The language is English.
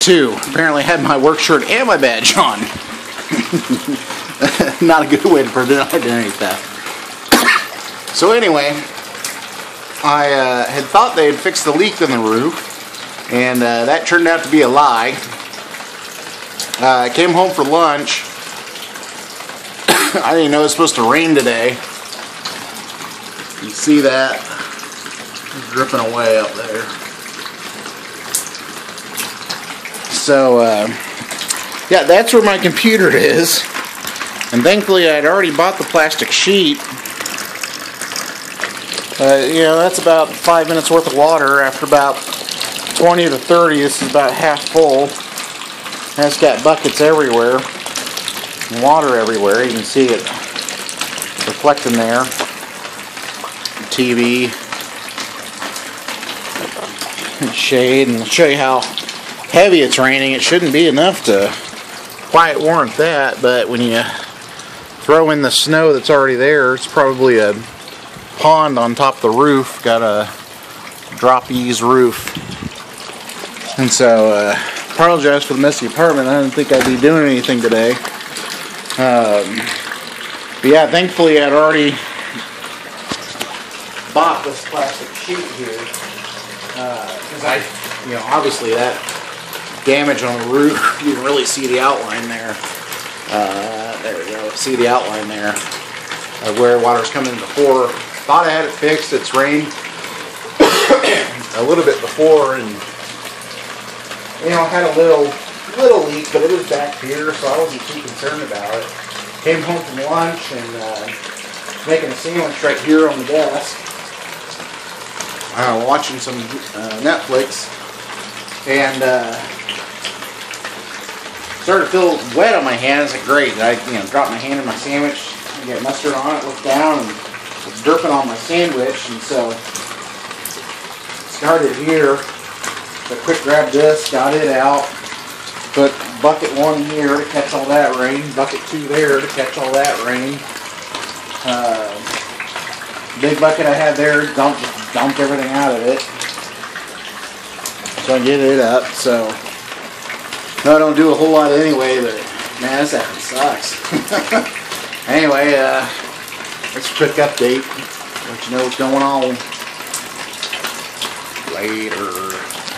Two, apparently had my work shirt and my badge on. Not a good way to prevent identity theft. so anyway, I uh, had thought they had fixed the leak in the roof, and uh, that turned out to be a lie. Uh, I came home for lunch. I didn't know it was supposed to rain today. You see that? Dripping away up there. So, uh, yeah, that's where my computer is. And thankfully, I'd already bought the plastic sheet. Uh, you know, that's about five minutes worth of water. After about 20 to 30, this is about half full. And it's got buckets everywhere, water everywhere. You can see it reflecting there. TV, shade, and I'll show you how heavy it's raining. It shouldn't be enough to quite warrant that, but when you throw in the snow that's already there, it's probably a pond on top of the roof. Got a drop ease roof. And so, uh, apologize for the messy apartment. I didn't think I'd be doing anything today. Um, but yeah, thankfully I'd already bought this plastic sheet here. Because I, you know, obviously that damage on the roof, you can really see the outline there. Uh, there we go, see the outline there of where water's coming before. Thought I had it fixed, it's rained a little bit before and you know, I had a little little leak, but it was back here, so I wasn't too concerned about it. Came home from lunch and uh, making a sandwich right here on the desk. Uh, watching some uh, Netflix and uh, started to feel wet on my hands. Like great, I you know dropped my hand in my sandwich, get mustard on it, look down, and it's dripping on my sandwich, and so started here. So quick grabbed this, got it out, put bucket one here to catch all that rain, bucket two there to catch all that rain. Uh, big bucket I had there, dumped dumped everything out of it. So I get it up. So no, I don't do a whole lot anyway, but man, this effing sucks. anyway, uh, it's a quick update. Let you know what's going on later.